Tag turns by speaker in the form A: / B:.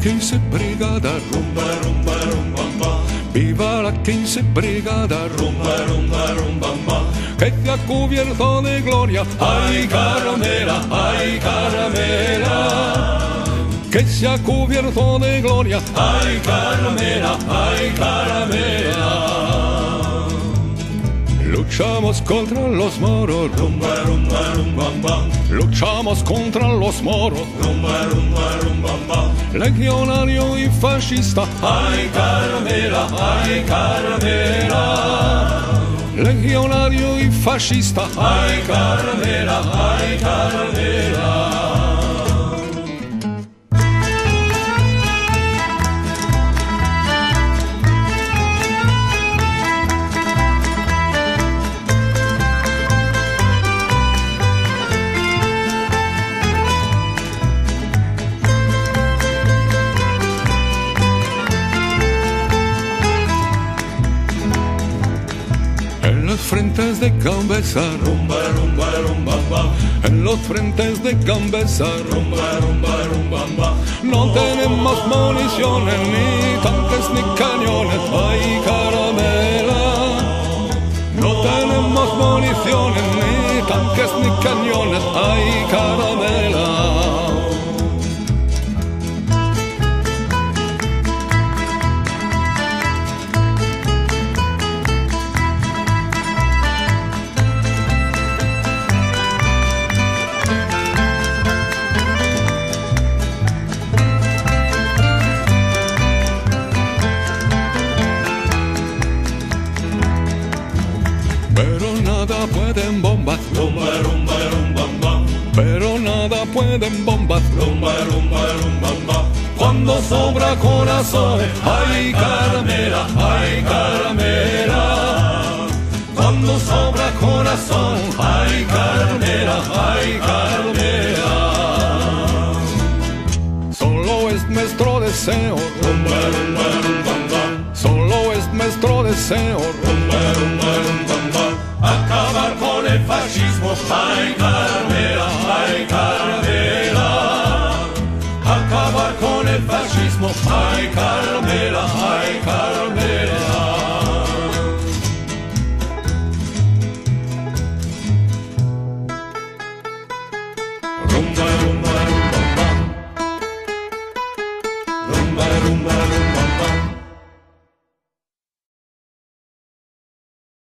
A: 15 Brigada, rumba, rumba, rumba, viva la 15 Brigada, rumba, rumba, rumba, que te ha cubierto de gloria, ay caramela, ay caramela. Que se ha cubierto de gloria, ay caramela, ay caramela. Luchamos contra los moros, rumba, rumba, rumba, luchamos contra los moros, rumba, rumba, rumba, legionario y fascista, ay caramela, ay caramela. Legionario y fascista, ay caramela, ay caramela. Los frentes de Gambesa, rumba, rumba, rumba, en los frentes de Gambesa, rumba, rumba, rumba, no tenemos municiones, ni tanques, ni cañones, ay caramela. No tenemos municiones, ni tanques, ni cañones, ay caramela. Nada pueden bombas, rumba, rumba, rumba, pero nada pueden bombas, rumba, rumba, rumba, cuando sobra corazón, ay caramela, ay caramela. Cuando sobra corazón, ay caramela, ay caramela. Solo es nuestro deseo, rumba, rumba, rumba, solo es nuestro deseo, rumba, rumba, Ay Carmela, ay Carmela, acabar con el fascismo. Ay Carmela, ay Carmela. Rumba, rumba, rumba, rumba, rumba, rumba.